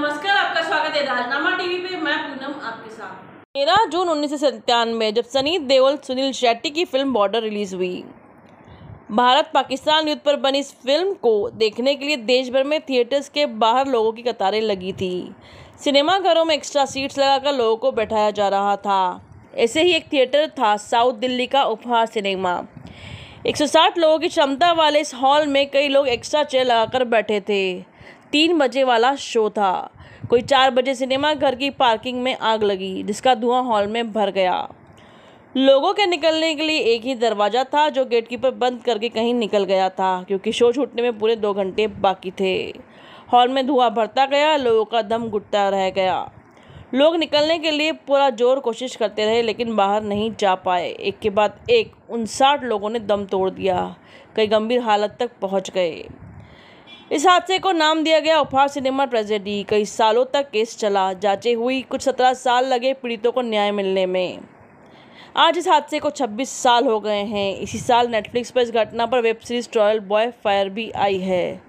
नमस्कार, आपका स्वागत है राजनामा टीवी पे। मैं पूनम आपके साथ। तेरह जून उन्नीस में जब सनी देओल, सुनील शेट्टी की फ़िल्म बॉर्डर रिलीज़ हुई। भारत पाकिस्तान युद्ध पर बनी इस फ़िल्म को देखने के लिए देश भर में थिएटर्स के बाहर लोगों की कतारें लगी थी। सिनेमाघरों में एक्स्ट्रा सीट्स लगाकर लोगों को बैठाया जा रहा था। ऐसे ही एक थिएटर था साउथ दिल्ली का उपहार सिनेमा। 160 लोगों की क्षमता वाले इस हॉल में कई लोग एक्स्ट्रा चेयर लगाकर बैठे थे। तीन बजे वाला शो था। कोई चार बजे सिनेमा, घर की पार्किंग में आग लगी, जिसका धुआँ हॉल में भर गया। लोगों के निकलने के लिए एक ही दरवाज़ा था, जो गेटकीपर बंद करके कहीं निकल गया था, क्योंकि शो छूटने में पूरे दो घंटे बाकी थे। हॉल में धुआँ भरता गया, लोगों का दम घुटता रह गया। लोग निकलने के लिए पूरा ज़ोर कोशिश करते रहे, लेकिन बाहर नहीं जा पाए। एक के बाद एक, उनसाठ लोगों ने दम तोड़ दिया। कई गंभीर हालत तक पहुँच गए। इस हादसे को नाम दिया गया उपहार सिनेमा ट्रेजेडी। कई सालों तक केस चला। जांचें हुई कुछ सत्रह साल लगे पीड़ितों को न्याय मिलने में। आज इस हादसे को 26 साल हो गए हैं। इसी साल नेटफ्लिक्स पर इस घटना पर web series trial by fire भी आई है।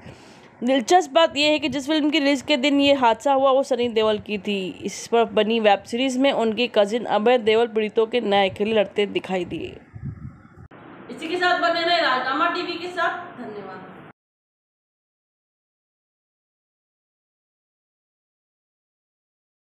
दिलचस्प बात यह है कि जिस फ़िल्म की रिलीज़ के दिन ये हादसा हुआ, वो सनी देओल की थी। इस पर बनी वेब सीरीज़ में उनकी कजिन अभय देओल पीड़ितों के न्याय के लिए लड़ते दिखाई दिए। इसी के साथ बने रहे राजनामा टीवी के साथ।